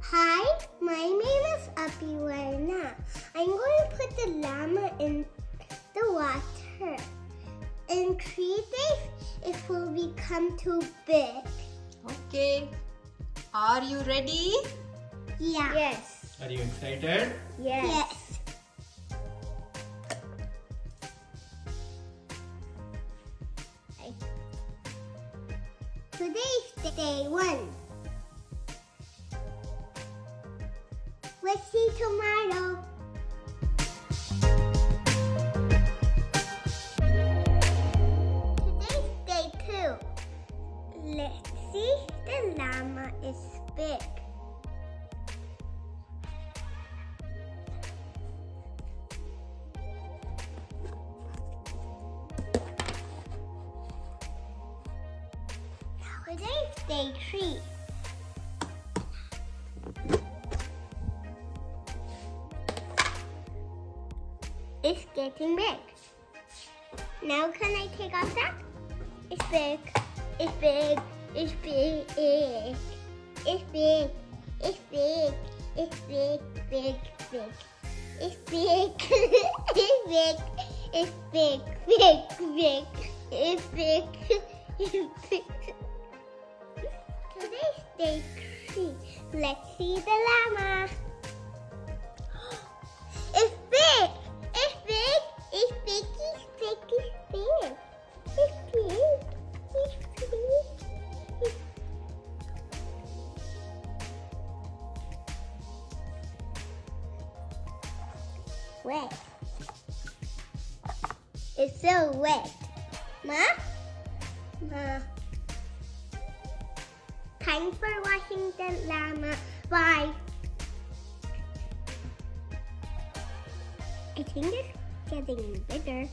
Hi, my name is Abhivadana. I'm going to put the llama in the water. In three days, it will become too big. Okay. Are you ready? Yeah. Yes. Are you excited? Yes. yes. Today's day one. Let's see tomorrow. Today's day two. Let's see the llama is big. Today's day three. It's getting big. Now can I take off that? It's big. It's big. It's big. It's big. It's big. It's big. Big. Big. It's big. it's big. It's big. Big. Big. It's big. It's big. Today's day three. Let's see the llama. Wet. It's so wet. Ma? Ma. Time for watching the llama. Bye. I think it's getting bigger.